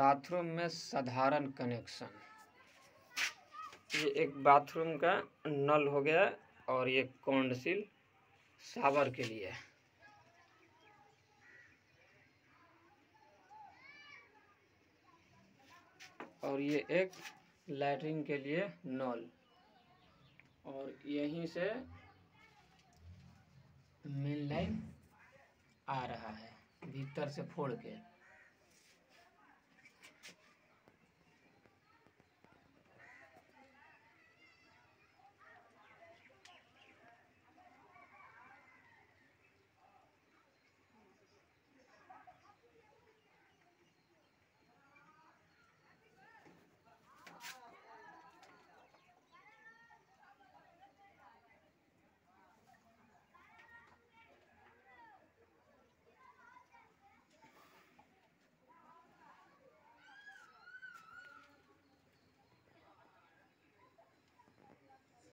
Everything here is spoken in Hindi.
बाथरूम में साधारण कनेक्शन। ये एक बाथरूम का नल हो गया और ये कौंडसिल सावर के लिए। और ये एक लैट्रिन के लिए नल। और यहीं से मेन लाइन आ रहा है, भीतर से फोड़ के।